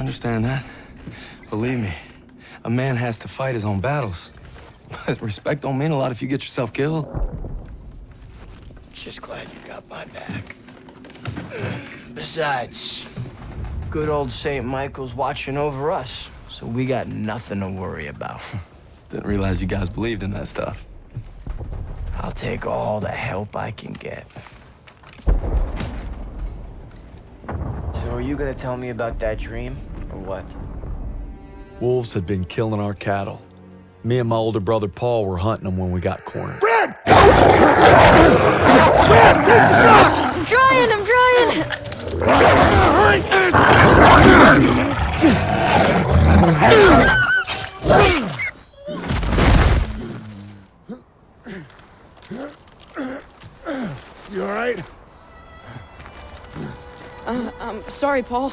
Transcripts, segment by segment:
Understand that? Believe me, a man has to fight his own battles. But respect don't mean a lot if you get yourself killed. Just glad you got my back. Besides, good old St. Michael's watching over us, so we got nothing to worry about. Didn't realize you guys believed in that stuff. I'll take all the help I can get. So are you gonna tell me about that dream, or what? Wolves had been killing our cattle. Me and my older brother Paul were hunting them when we got cornered. Red! I'm trying, I'm trying. You all right? Uh, I'm sorry, Paul.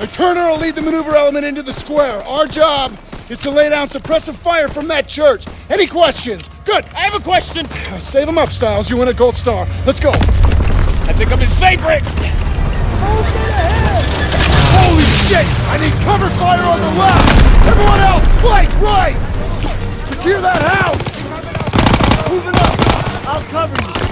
Now, Turner will lead the maneuver element into the square. Our job is to lay down suppressive fire from that church. Any questions? Good, I have a question. Save them up, Stiles. You win a gold star. Let's go. I think I'm his favorite. Holy shit! I need cover fire on the left! Everyone else, flank right! Secure that house! Moving up! I'll cover you.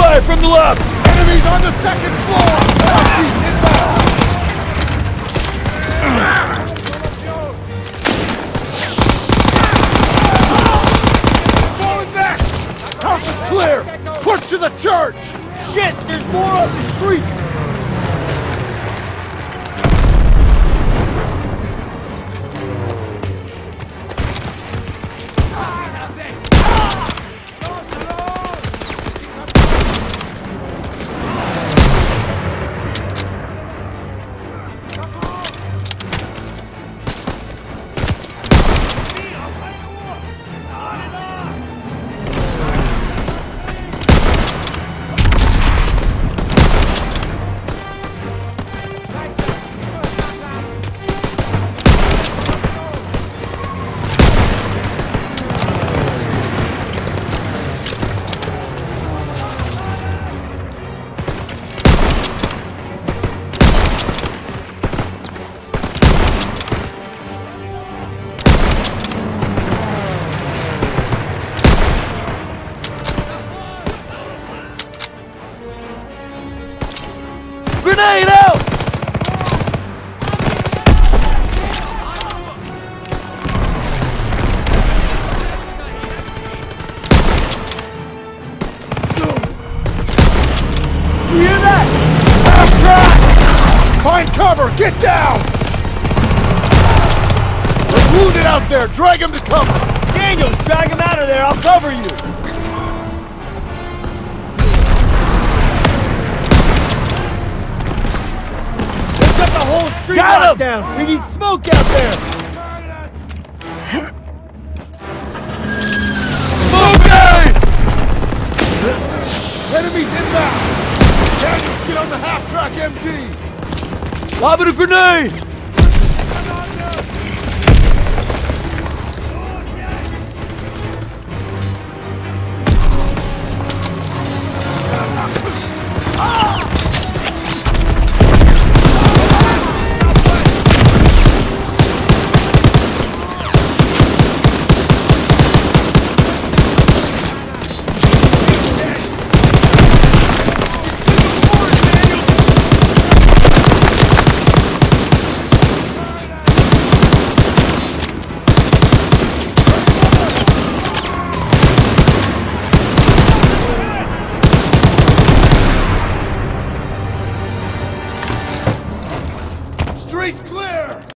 Fire from the left! Enemies on the second floor! Falling back! House is clear! Push to the church! Shit! There's more on the street! Grenade out! You hear that? Half track! Find cover! Get down! They're wounded out there! Drag him to cover! Daniels, drag him out of there! I'll cover you! Street down! We need smoke out there! Smoke Enemies inbound! Daniels, get on the half-track MG! Lobbing a grenade!